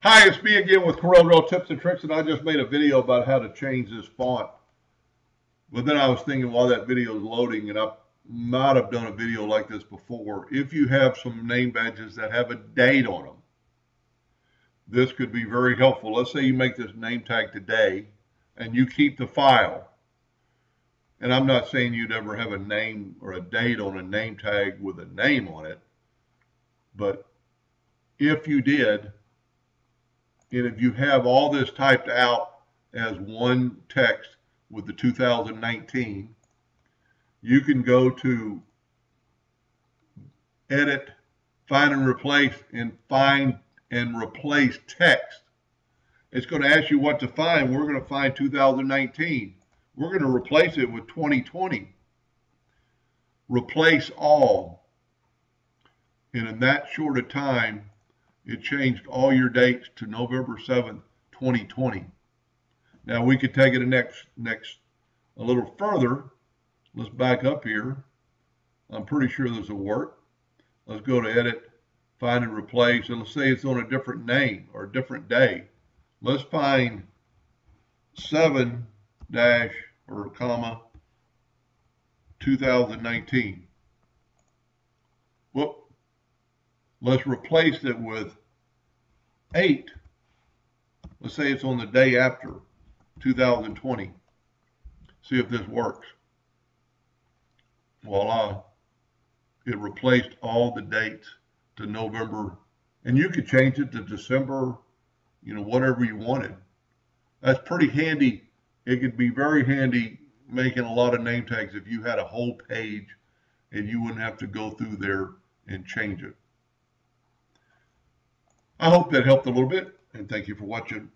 Hi, it's me again with CorelDRAW Tips and Tricks, and I just made a video about how to change this font. But then I was thinking while that video is loading, and I might have done a video like this before, if you have some name badges that have a date on them, this could be very helpful. Let's say you make this name tag today, and you keep the file. And I'm not saying you'd ever have a name or a date on a name tag with a name on it, but if you did, and if you have all this typed out as one text with the 2019, you can go to edit, find and replace, and find and replace text. It's going to ask you what to find. We're going to find 2019. We're going to replace it with 2020. Replace all. And in that short a time, it changed all your dates to November 7th, 2020. Now we could take it a next, next, a little further. Let's back up here. I'm pretty sure this will work. Let's go to edit, find and replace, and let's say it's on a different name or a different day. Let's find 7 dash or comma 2019. Let's replace it with 8. Let's say it's on the day after 2020. See if this works. Voila. It replaced all the dates to November. And you could change it to December, you know, whatever you wanted. That's pretty handy. It could be very handy making a lot of name tags if you had a whole page and you wouldn't have to go through there and change it. I hope that helped a little bit, and thank you for watching.